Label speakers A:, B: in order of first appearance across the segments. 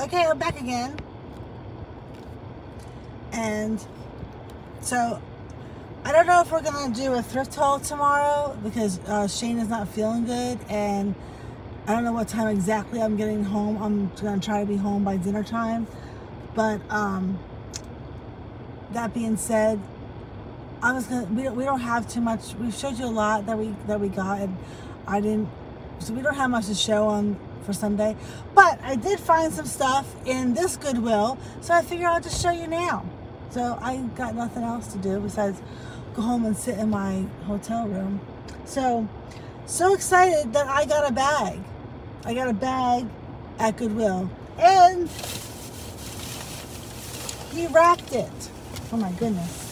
A: Okay, I'm back again. And so I don't know if we're gonna do a thrift haul tomorrow because uh, Shane is not feeling good and I don't know what time exactly I'm getting home. I'm gonna try to be home by dinner time. But um, that being said, I was gonna. We don't, we don't have too much. We've showed you a lot that we that we got, and I didn't. So we don't have much to show on for Sunday. But I did find some stuff in this Goodwill, so I figure I'll just show you now. So I got nothing else to do besides go home and sit in my hotel room. So so excited that I got a bag. I got a bag at Goodwill, and he wrapped it. Oh my goodness.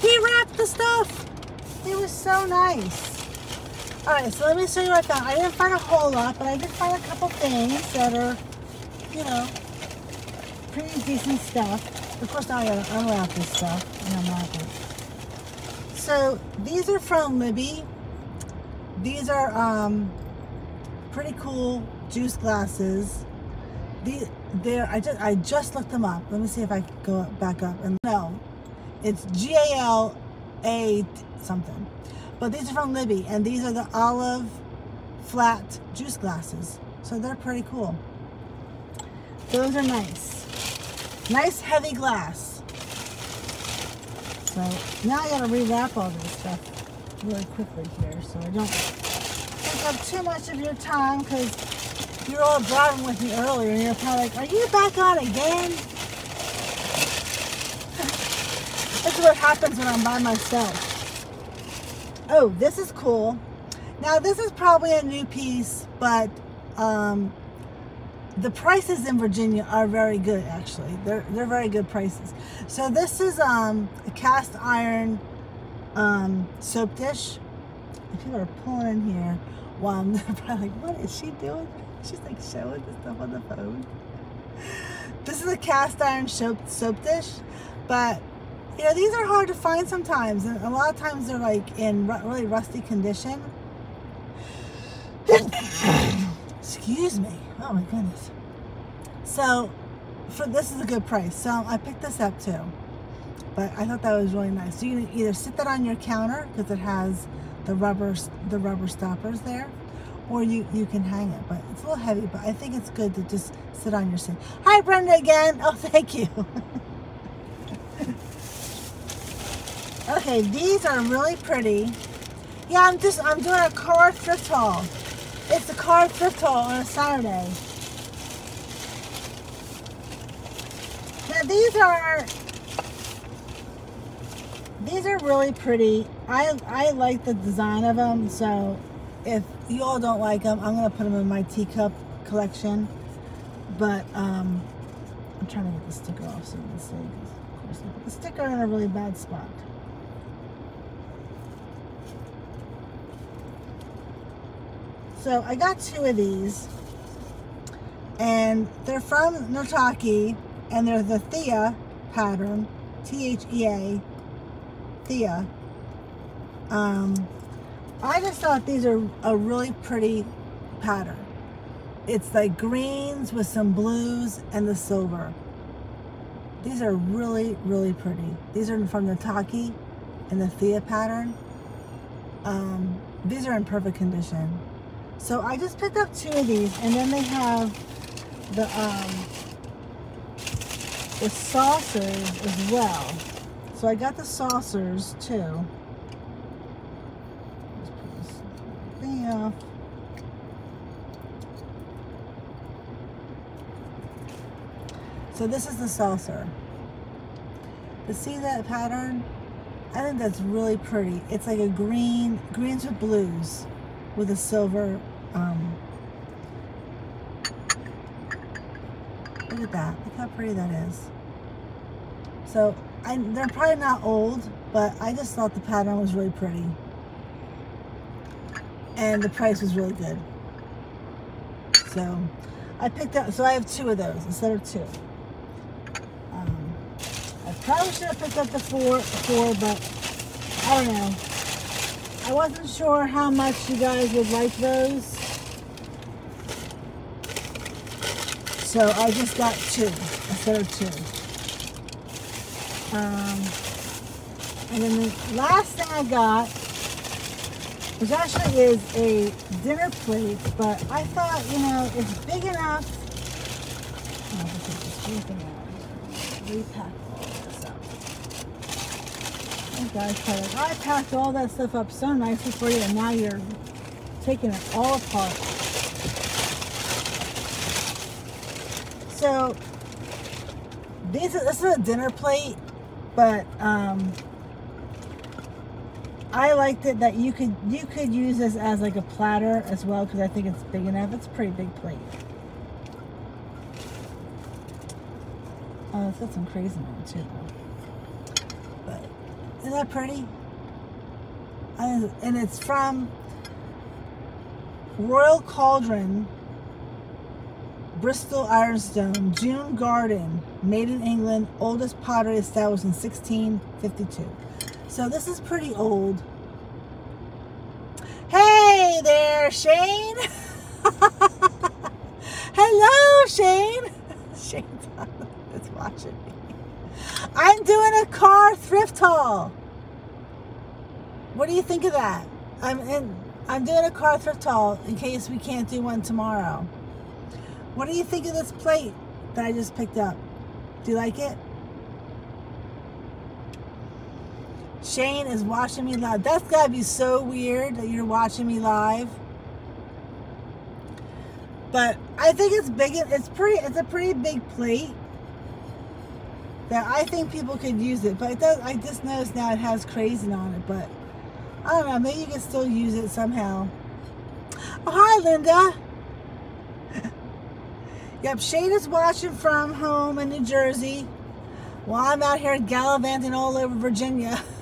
A: He wrapped the stuff. It was so nice. All right, so let me show you what I found. I didn't find a whole lot, but I did find a couple things that are, you know, pretty decent stuff. Of course, I gotta unwrap this stuff and unwrap it. So these are from Libbey. These are um, pretty cool juice glasses. These, they're, I just, I just looked them up. Let me see if I go back up. And no, it's G A L A something. But these are from Libbey, and these are the olive flat juice glasses. So they're pretty cool. Those are nice. Nice heavy glass. So now I gotta rewrap all this stuff really quickly here so I don't take up too much of your time because you're all driving with me earlier and you're probably like, are you back on again? That's what happens when I'm by myself. Oh, this is cool. Now this is probably a new piece, but um, the prices in Virginia are very good actually. They're they're very good prices. So this is um, a cast iron um, soap dish. People are pulling in here while I'm probably like, what is she doing? She's like showing the stuff on the phone. This is a cast iron soap soap dish, but you know these are hard to find sometimes, and a lot of times they're like in really rusty condition. Excuse me. Oh my goodness. So, for this is a good price. So I picked this up too. But I thought that was really nice. So you can either sit that on your counter because it has the rubber the rubber stoppers there, or you you can hang it. But it's a little heavy. But I think it's good to just sit on your seat. Hi Brenda again. Oh thank you. okay, these are really pretty. Yeah, I'm just I'm doing a car thrift haul. It's a car thrift haul on a Saturday. Now these are these are really pretty. I I like the design of them. So if you all don't like them, I'm gonna put them in my teacup collection. But um, I'm trying to get the sticker off so you can see. Of course, I put the sticker in a really bad spot. So I got two of these, and they're from Noritake, and they're the Thea pattern, T H E A, Thea. Um, I just thought these are a really pretty pattern. It's like greens with some blues and the silver. These are really, really pretty. These are from the Taki and the Thea pattern. Um, these are in perfect condition. So I just picked up two of these, and then they have the um, the saucers as well. So I got the saucers too. So this is the saucer. To see that pattern, I think that's really pretty. It's like a green, greens with blues, with a silver. Um, look at that! Look how pretty that is. So I, they're probably not old, but I just thought the pattern was really pretty, and the price was really good. So I picked up. So I have two of those instead of two. Um, I probably should have picked up the four, four, but I don't know. I wasn't sure how much you guys would like those. So I just got two instead of two. Um, and then the last thing I got, which actually is a dinner plate, but I thought, you know, it's big enough. Oh, I'll take this whole thing out. Repack all this up. You guys it. I packed all that stuff up so nicely for you, and now you're taking it all apart. So, this is a dinner plate, but um, I liked it that you could you could use this as like a platter as well because I think it's big enough. It's a pretty big plate. Oh, it's got some crazing on it too. Isn't that pretty? And it's from Royal Cauldon, Bristol Ironstone, June Garden, made in England, oldest pottery established in 1652. So this is pretty old. Hey there, Shane. Hello, Shane. Shane's watching. I'm doing a car thrift haul. What do you think of that? I'm in. I'm doing a car thrift haul in case we can't do one tomorrow. What do you think of this plate that I just picked up? Do you like it? Shane is watching me live. That's gotta be so weird that you're watching me live. But I think it's big. It's pretty. It's a pretty big plate. That I think people could use it, but it does. I just noticed now it has crazing on it, but I don't know. Maybe you can still use it somehow. Oh, hi, Linda. yep, Shane is watching from home in New Jersey, while I'm out here gallivanting all over Virginia.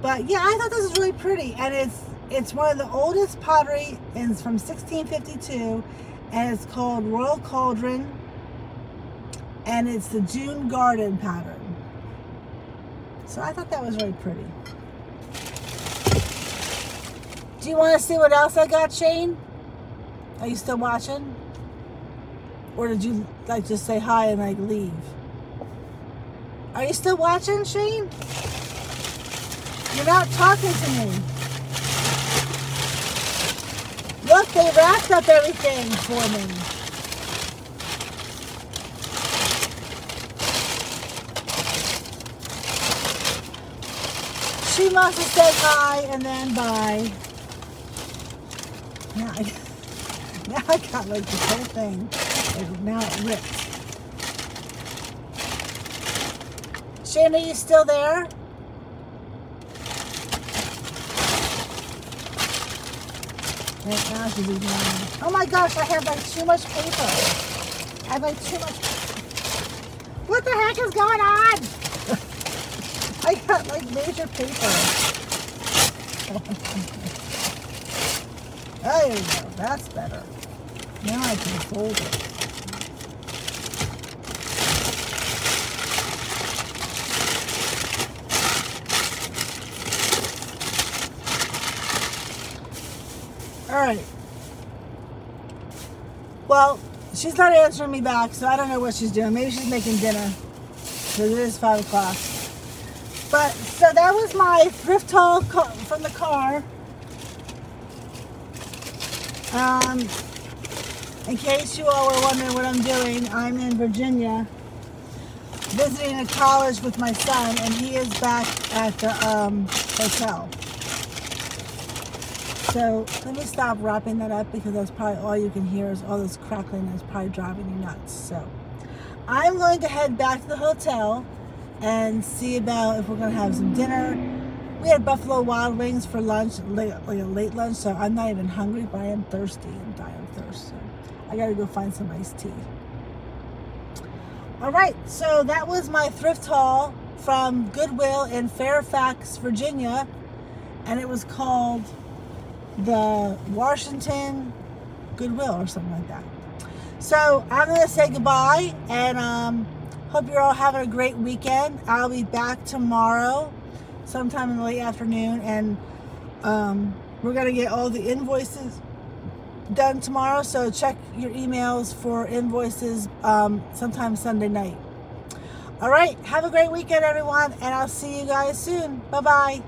A: But yeah, I thought this was really pretty, and it's it's one of the oldest pottery, and it's from 1652, and it's called Royal Cauldon, and it's the June Garden pattern. So I thought that was really pretty. Do you want to see what else I got, Shane? Are you still watching? Or did you like just say hi and like leave? Are you still watching, Shane? You're not talking to me. Look, they wrapped up everything for me. She must have said hi and then bye. Now I, now I got like the whole thing. Now it ripped. Shane, are you still there? Oh my gosh, I have like too much paper. I have like too much. What the heck is going on? I got like major paper. there you go. That's better. Now I can fold it. All right. Well, she's not answering me back, so I don't know what she's doing. Maybe she's making dinner. Because it is 5 o'clock. But, so that was my thrift haul from the car. Um, in case you all were wondering what I'm doing, I'm in Virginia visiting a college with my son, and he is back at the um, hotel. So let me stop wrapping that up because that's probably all you can hear is all this crackling that's probably driving you nuts. So I'm going to head back to the hotel and see about if we're going to have some dinner. We had Buffalo Wild Wings for lunch, late, like late lunch, so I'm not even hungry, but I am thirsty and dying of thirst. So I got to go find some iced tea. All right, so that was my thrift haul from Goodwill in Fairfax, Virginia, and it was called the Washington Goodwill or something like that. So I'm going to say goodbye and um, hope you're all having a great weekend. I'll be back tomorrow sometime in the late afternoon, and um, we're gonna get all the invoices done tomorrow. So check your emails for invoices um, sometime Sunday night. All right, have a great weekend, everyone, and I'll see you guys soon. Bye bye.